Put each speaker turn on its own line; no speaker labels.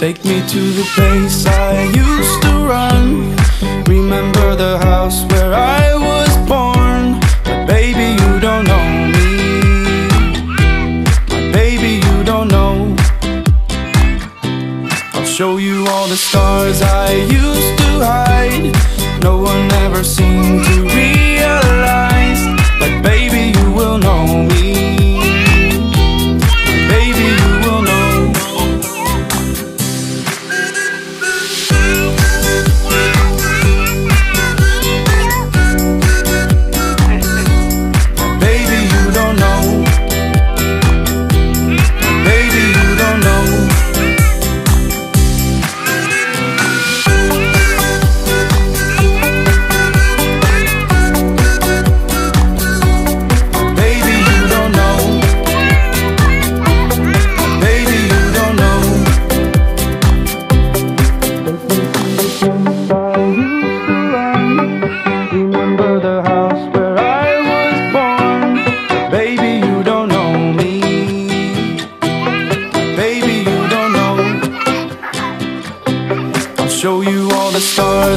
Take me to the place I used to run. Remember the house where I was born. But baby, you don't know me. My baby, you don't know. I'll show you all the stars I used to hide. No one ever seemed to. show you all the stars.